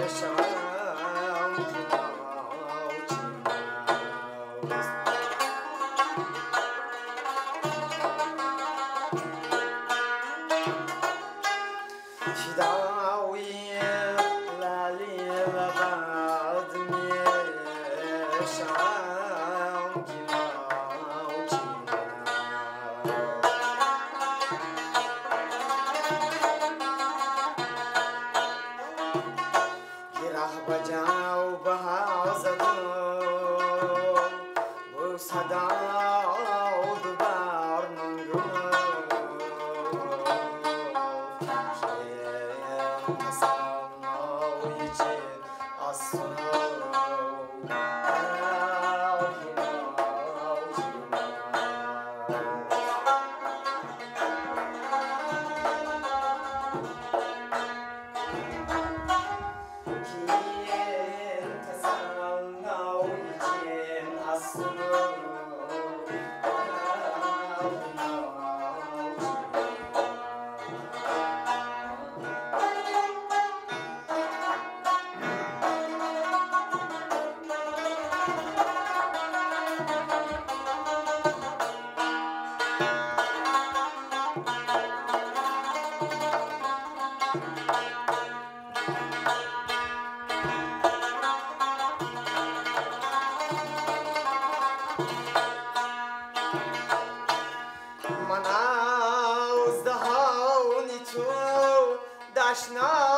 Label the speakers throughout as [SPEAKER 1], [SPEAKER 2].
[SPEAKER 1] yaşam Canımı sana o için az man aus da haun i tu dashna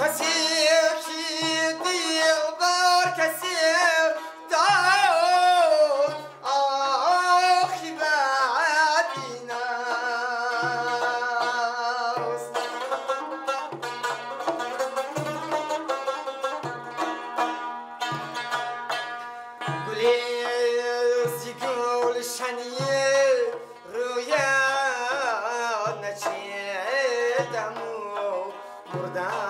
[SPEAKER 1] کسی که دقیق کسی دارد آخی با بیناس موسیقی گلیزی گل شنیه رویه دمو